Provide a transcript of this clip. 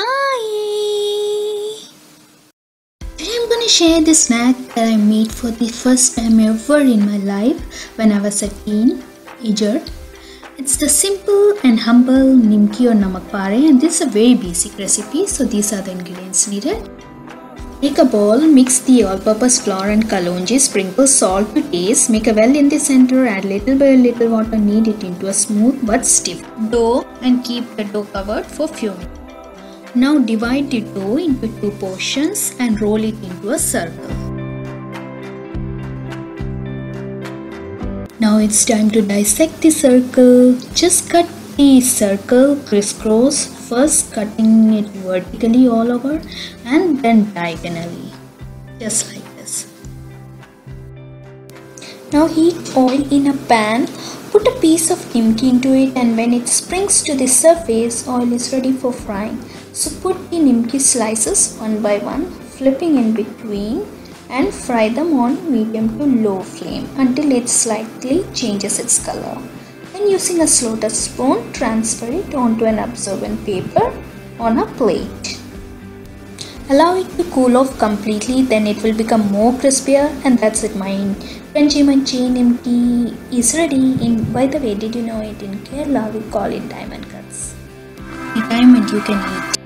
Hi! Today I'm gonna share the snack that I made for the first time ever in my life when I was a teenager. It's the simple and humble nimki or namak pare and this is a very basic recipe so these are the ingredients needed. Take a bowl, mix the all-purpose flour and kalonji, sprinkle salt to taste, make a well in the center, add little by little water, knead it into a smooth but stiff dough and keep the dough covered for few minutes. Now divide the dough into two portions and roll it into a circle. Now it's time to dissect the circle. Just cut the circle crisscross, first cutting it vertically all over and then diagonally, just like this. Now heat oil in a pan, put a piece of nimki into it and when it springs to the surface, oil is ready for frying. So put the nimki slices one by one, flipping in between and fry them on medium to low flame until it slightly changes its color. Then using a touch spoon, transfer it onto an absorbent paper on a plate. Allow it to cool off completely, then it will become more crispier and that's it. My crunchy munchy nimki is ready. In by the way, did you know it in Kerala we call it diamond cuts. The diamond you can eat.